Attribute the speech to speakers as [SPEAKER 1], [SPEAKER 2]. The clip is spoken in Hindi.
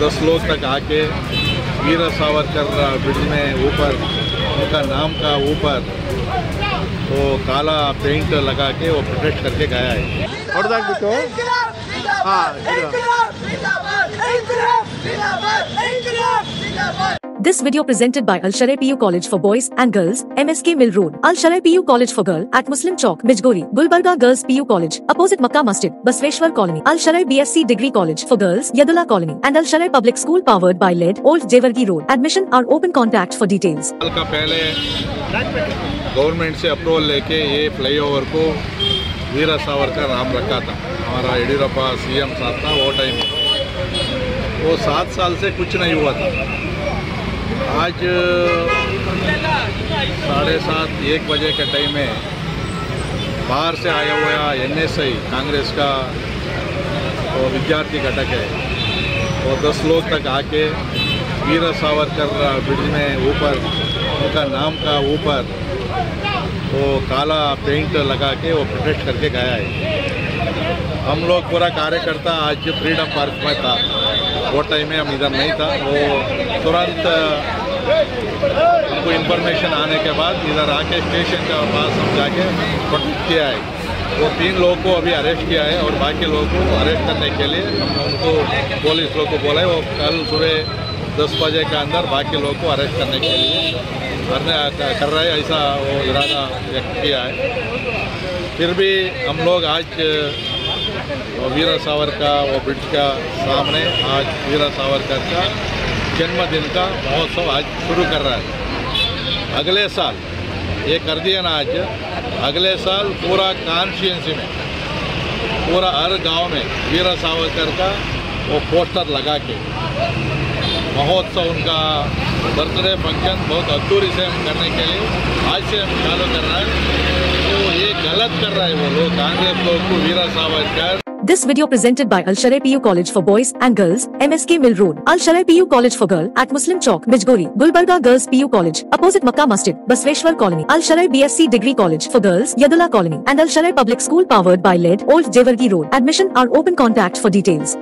[SPEAKER 1] दस लोग तक आके वीर सावरकर ब्रिज में ऊपर उनका नाम का ऊपर वो काला पेंट लगा के वो प्रोटेस्ट करके गया है।
[SPEAKER 2] और हाँ
[SPEAKER 3] This video presented by Al Sharai PU College for Boys and Girls, MSK Mill Road, Al Sharai PU College for Girl at Muslim Chowk, Mijgori, Gulbarga Girls PU College, opposite Makkah Masjid, Basveshwar Colony, Al Sharai BSc Degree College for Girls, Yadula Colony, and Al Sharai Public School powered by LED, Old Jewargi Road. Admission are open contact for details.
[SPEAKER 1] का पहले गवर्नमेंट से अप्रूवल लेके ये फ्लाईओवर को वीर सावरकर नाम रखा था हमारा येडियूरप्पा सीएम साहब था वो टाइम वो सात साल से कुछ नहीं हुआ था आज, साढ़े सात, एक बजे के टाइम में बाहर से आया हुआ एन एस आई कांग्रेस का वो विद्यार्थी घटक है। वो दस लोग तक आके वीर सावरकर ब्रिज में ऊपर, उनका नाम का ऊपर वो काला पेंट लगा के वो प्रोटेक्ट करके गया है। हम लोग पूरा कार्यकर्ता आज फ्रीडम पार्क में था। वो टाइम में हम इधर नहीं था। वो तुरंत हमको इन्फॉर्मेशन आने के बाद इधर आके स्टेशन के पास हम जाके प्रोटेक्ट किया है। वो तीन लोग को अभी अरेस्ट किया है और बाकी लोगों को अरेस्ट करने के लिए हम उनको पुलिस लोग को बोला है। वो कल सुबह दस बजे के अंदर बाकी लोगों को अरेस्ट करने के लिए करने कर रहे ऐसा वो इरादा व्यक्त किया है। फिर भी हम लोग आज वीर सावर का, वो ब्रिज का सामने आज वीर सावरकर का जन्मदिन का महोत्सव आज शुरू कर रहा है। अगले साल, ये कर दिया ना आज, अगले साल पूरा कॉन्स्टिट्यूंसी में, पूरा हर गाँव में वीर सावरकर का वो पोस्टर लगा के, महोत्सव उनका, बर्थडे फ़ंक्शन बहुत अधूरी से हम करने के लिए, आज से हम चालू कर रहे हैं। तो ये गलत कर रहा है वो लोग, कांग्रेस लोग को वीरा Savarkar
[SPEAKER 3] This video presented by Al Sharai PU College for Boys and Girls, MSK Mill Road, Al Sharai PU College for Girl at Muslim Chowk, Mijgori, Gulbarga Girls PU College, opposite Makkah Masjid, Basveshwar Colony, Al Sharai BSc Degree College for Girls, Yadula Colony, and Al Sharai Public School powered by LED, Old Jewargi Road. Admission are open contact for details.